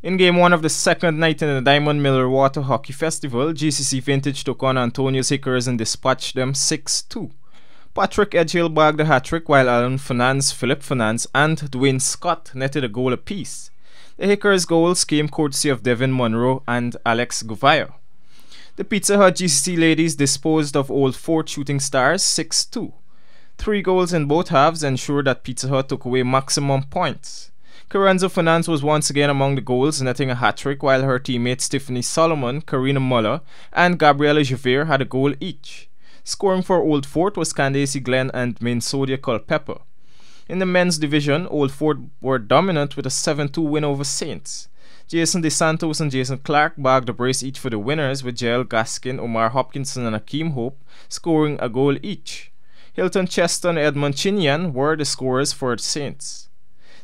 In game one of the second night in the Diamond Mineral Water Hockey Festival, GCC Vintage took on Antonius Hickers and dispatched them 6 2. Patrick Edgehill bagged a hat trick while Alan Fernandes, Philip Fernandes, and Dwayne Scott netted a goal apiece. The Hickers goals came courtesy of Devin Monroe and Alex Gouveia. The Pizza Hut GCC ladies disposed of Old Fort Shooting Stars 6 2. Three goals in both halves ensured that Pizza Hut took away maximum points. Corenzo Fernandes was once again among the goals, netting a hat trick, while her teammates Tiffany Solomon, Karina Muller, and Gabriela Javir had a goal each. Scoring for Old Fort was Candace Glenn and Minsodia Culpepper. In the men's division, Old Fort were dominant with a 7 2 win over Saints. Jason DeSantos and Jason Clark bagged a brace each for the winners, with Jael Gaskin, Omar Hopkinson, and Akeem Hope scoring a goal each. Hilton Cheston and Edmund Chinian were the scorers for Saints.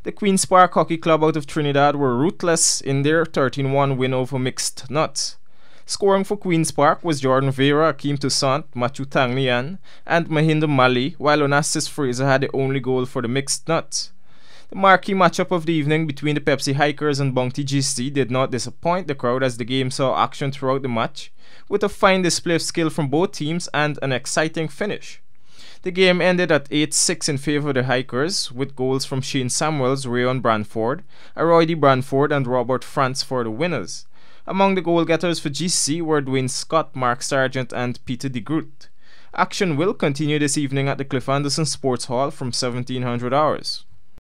The Queen's Park Hockey Club out of Trinidad were ruthless in their 13 1 win over Mixed Nuts. Scoring for Queen's Park was Jordan Vera, Akeem Toussaint, Matthew Tanglian, and Mahinder Mali, while Onassis Fraser had the only goal for the Mixed Nuts. The marquee matchup of the evening between the Pepsi Hikers and Bounty GC did not disappoint the crowd as the game saw action throughout the match, with a fine display of skill from both teams and an exciting finish. The game ended at 8-6 in favor of the Hikers, with goals from Shane Samuels, Rayon Branford, Aroydi Branford, and Robert France for the winners. Among the goal getters for GC were Dwayne Scott, Mark Sargent, and Peter de Groot. Action will continue this evening at the Cliff Anderson Sports Hall from 1700 hours.